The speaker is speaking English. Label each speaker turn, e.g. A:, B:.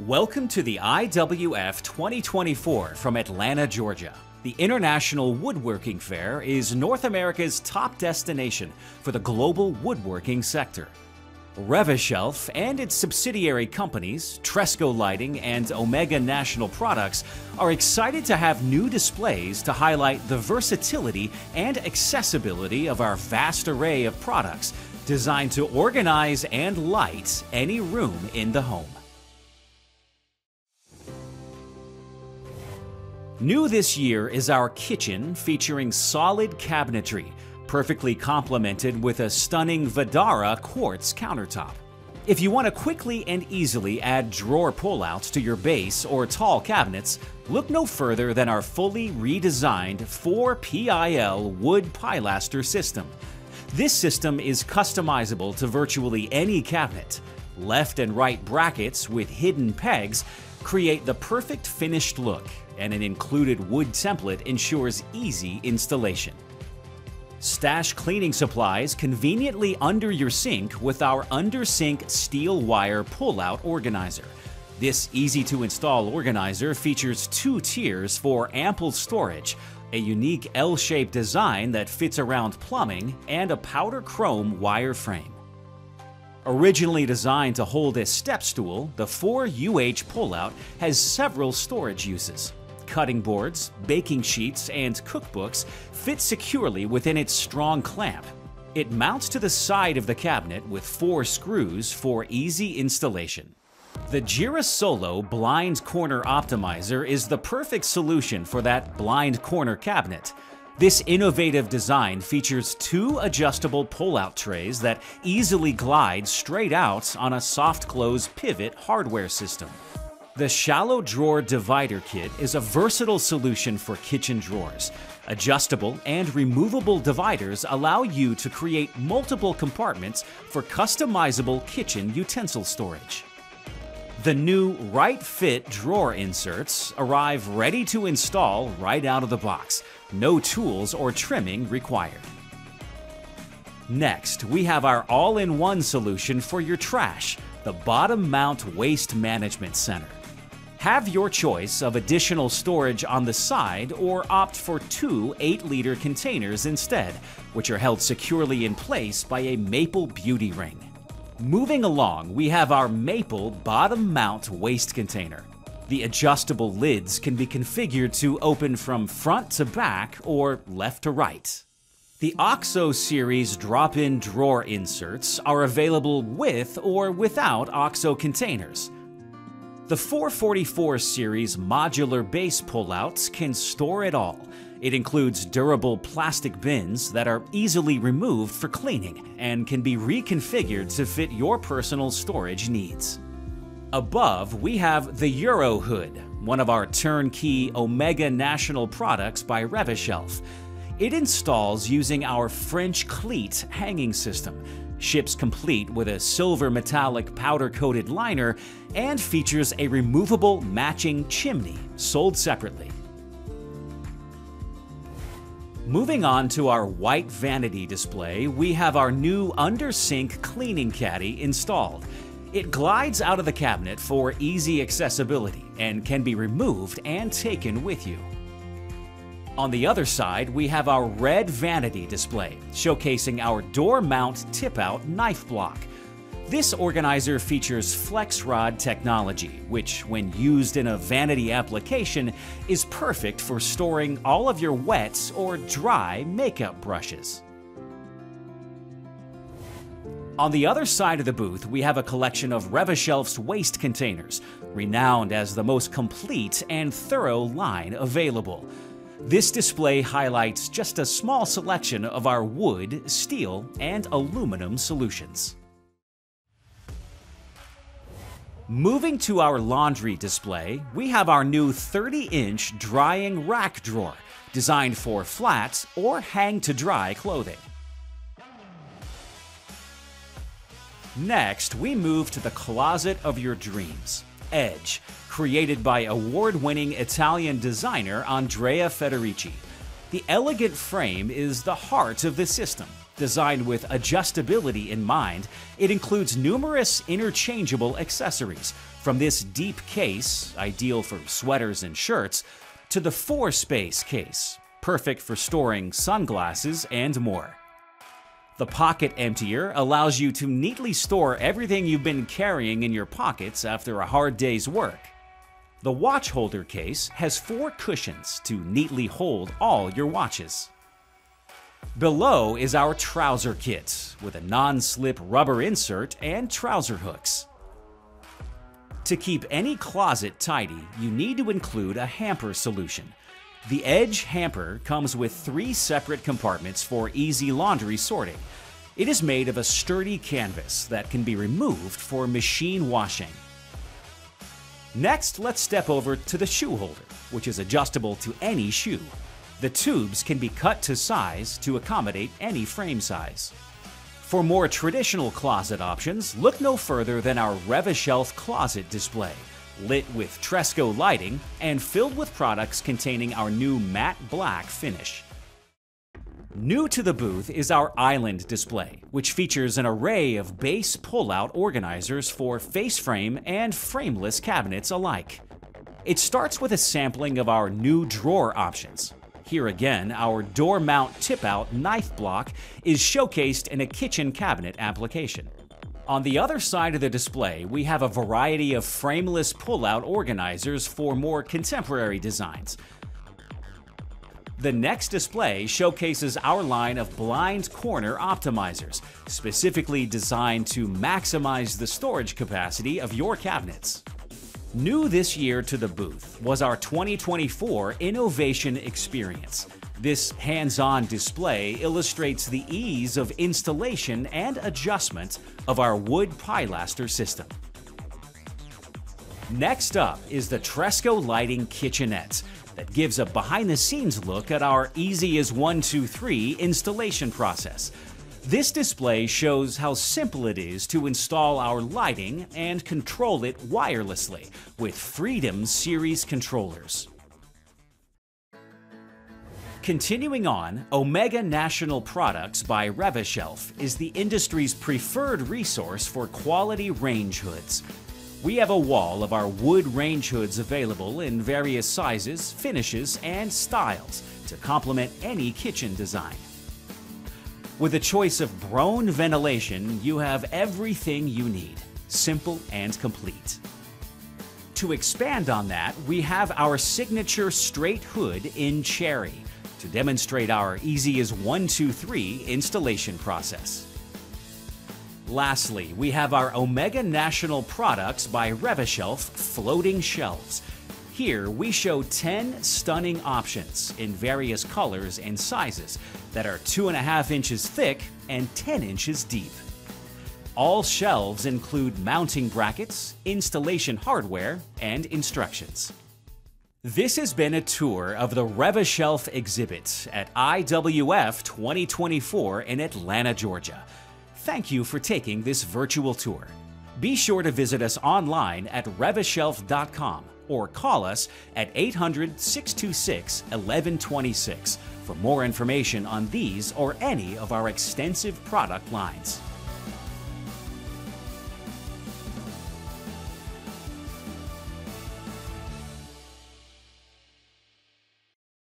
A: Welcome to the IWF 2024 from Atlanta, Georgia. The International Woodworking Fair is North America's top destination for the global woodworking sector. Rev-A-Shelf and its subsidiary companies, Tresco Lighting and Omega National Products, are excited to have new displays to highlight the versatility and accessibility of our vast array of products designed to organize and light any room in the home. New this year is our kitchen featuring solid cabinetry, perfectly complemented with a stunning Vadara quartz countertop. If you want to quickly and easily add drawer pullouts to your base or tall cabinets, look no further than our fully redesigned 4PIL wood pilaster system. This system is customizable to virtually any cabinet. Left and right brackets with hidden pegs create the perfect finished look and an included wood template ensures easy installation. Stash cleaning supplies conveniently under your sink with our under-sink steel wire pull-out organizer. This easy-to-install organizer features two tiers for ample storage, a unique L-shaped design that fits around plumbing, and a powder chrome wire frame. Originally designed to hold a step stool, the 4UH pullout has several storage uses. Cutting boards, baking sheets, and cookbooks fit securely within its strong clamp. It mounts to the side of the cabinet with four screws for easy installation. The Gira Solo Blind Corner Optimizer is the perfect solution for that blind corner cabinet. This innovative design features two adjustable pull-out trays that easily glide straight out on a soft close pivot hardware system. The Shallow Drawer Divider Kit is a versatile solution for kitchen drawers. Adjustable and removable dividers allow you to create multiple compartments for customizable kitchen utensil storage. The new Right Fit drawer inserts arrive ready to install right out of the box. No tools or trimming required. Next, we have our all-in-one solution for your trash, the Bottom Mount Waste Management Center. Have your choice of additional storage on the side or opt for two 8-liter containers instead, which are held securely in place by a maple beauty ring. Moving along, we have our maple bottom mount waste container. The adjustable lids can be configured to open from front to back or left to right. The OXO series drop-in drawer inserts are available with or without OXO containers. The 444 series modular base pullouts can store it all. It includes durable plastic bins that are easily removed for cleaning and can be reconfigured to fit your personal storage needs. Above, we have the Euro Hood, one of our turnkey Omega National products by Rev-A-Shelf. It installs using our French cleat hanging system, ships complete with a silver metallic powder coated liner, and features a removable matching chimney sold separately. Moving on to our white vanity display, we have our new under-sink cleaning caddy installed. It glides out of the cabinet for easy accessibility and can be removed and taken with you. On the other side, we have our red vanity display, showcasing our door mount tip-out knife block. This organizer features flex rod technology, which, when used in a vanity application, is perfect for storing all of your wet or dry makeup brushes. On the other side of the booth, we have a collection of Rev-A-Shelf's waste containers, renowned as the most complete and thorough line available. This display highlights just a small selection of our wood, steel, and aluminum solutions. Moving to our laundry display, we have our new 30-inch drying rack drawer, designed for flat or hang-to-dry clothing. Next, we move to the closet of your dreams, Edge, created by award-winning Italian designer Andrea Federici. The elegant frame is the heart of the system, Designed with adjustability in mind, it includes numerous interchangeable accessories, from this deep case, ideal for sweaters and shirts, to the four space case, perfect for storing sunglasses and more. The pocket emptier allows you to neatly store everything you've been carrying in your pockets after a hard day's work. The watch holder case has four cushions to neatly hold all your watches. Below is our trouser kit with a non-slip rubber insert and trouser hooks. To keep any closet tidy, you need to include a hamper solution. The Edge hamper comes with three separate compartments for easy laundry sorting. It is made of a sturdy canvas that can be removed for machine washing. Next, let's step over to the shoe holder, which is adjustable to any shoe. The tubes can be cut to size to accommodate any frame size. For more traditional closet options, look no further than our Revashelf closet display, lit with Tresco lighting and filled with products containing our new matte black finish. New to the booth is our Island display, which features an array of base pull-out organizers for face frame and frameless cabinets alike. It starts with a sampling of our new drawer options. Here again, our door mount tip-out knife block is showcased in a kitchen cabinet application. On the other side of the display, we have a variety of frameless pull-out organizers for more contemporary designs, the next display showcases our line of blind corner optimizers, specifically designed to maximize the storage capacity of your cabinets. New this year to the booth was our 2024 Innovation Experience. This hands-on display illustrates the ease of installation and adjustment of our wood pilaster system. Next up is the Tresco Lighting Kitchenette, that gives a behind the scenes look at our Easy as 123 installation process. This display shows how simple it is to install our lighting and control it wirelessly with Freedom Series controllers. Continuing on, Omega National Products by Revashelf is the industry's preferred resource for quality range hoods. We have a wall of our wood range hoods available in various sizes, finishes, and styles to complement any kitchen design. With a choice of Broan ventilation, you have everything you need, simple and complete. To expand on that, we have our signature straight hood in cherry to demonstrate our easy as 1, 2, 3 installation process. Lastly, we have our Omega National Products by Revashelf floating shelves. Here, we show 10 stunning options in various colors and sizes that are 2.5 inches thick and 10 inches deep. All shelves include mounting brackets, installation hardware, and instructions. This has been a tour of the Revashelf exhibit at IWF 2024 in Atlanta, Georgia thank you for taking this virtual tour. Be sure to visit us online at revashelf.com or call us at 800 626 1126 for more information on these or any of our extensive product lines.